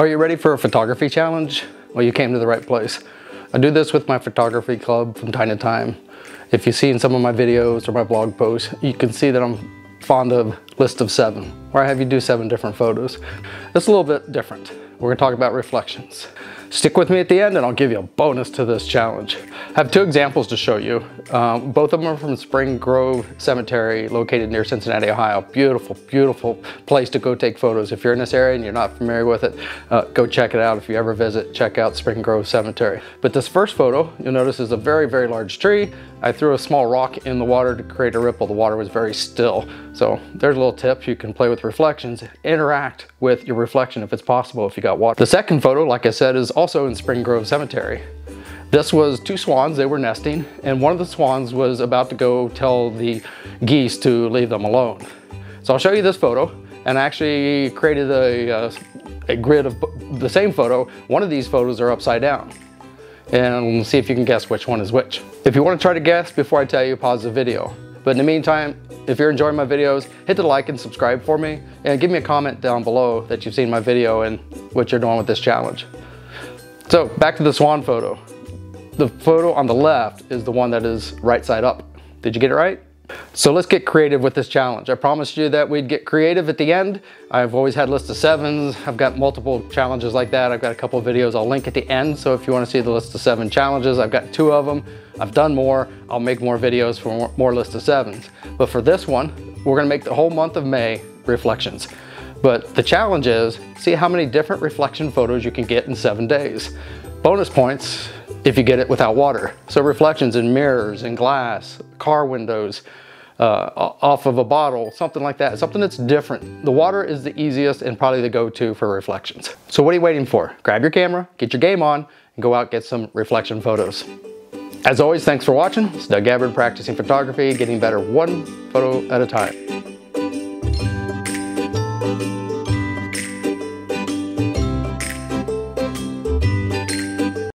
Are you ready for a photography challenge? Well, you came to the right place. I do this with my photography club from time to time. If you've seen some of my videos or my blog posts, you can see that I'm fond of list of seven, where I have you do seven different photos. It's a little bit different. We're gonna talk about reflections. Stick with me at the end and I'll give you a bonus to this challenge. I have two examples to show you. Um, both of them are from Spring Grove Cemetery located near Cincinnati, Ohio. Beautiful, beautiful place to go take photos. If you're in this area and you're not familiar with it, uh, go check it out. If you ever visit, check out Spring Grove Cemetery. But this first photo, you'll notice is a very, very large tree. I threw a small rock in the water to create a ripple. The water was very still. So there's a little tip. You can play with reflections, interact with your reflection if it's possible if you got water. The second photo, like I said, is also in Spring Grove Cemetery. This was two swans, they were nesting, and one of the swans was about to go tell the geese to leave them alone. So I'll show you this photo, and I actually created a, uh, a grid of the same photo. One of these photos are upside down. And we'll see if you can guess which one is which. If you want to try to guess before I tell you, pause the video. But in the meantime, if you're enjoying my videos, hit the like and subscribe for me and give me a comment down below that you've seen my video and what you're doing with this challenge. So back to the swan photo. The photo on the left is the one that is right side up. Did you get it right? So let's get creative with this challenge. I promised you that we'd get creative at the end. I've always had list of sevens. I've got multiple challenges like that. I've got a couple videos I'll link at the end. So if you wanna see the list of seven challenges, I've got two of them. I've done more. I'll make more videos for more, more list of sevens. But for this one, we're gonna make the whole month of May reflections. But the challenge is, see how many different reflection photos you can get in seven days. Bonus points if you get it without water. So reflections in mirrors and glass, car windows, uh, off of a bottle, something like that, something that's different. The water is the easiest and probably the go-to for reflections. So what are you waiting for? Grab your camera, get your game on, and go out get some reflection photos. As always, thanks for watching. It's Doug Gabbard practicing photography, getting better one photo at a time.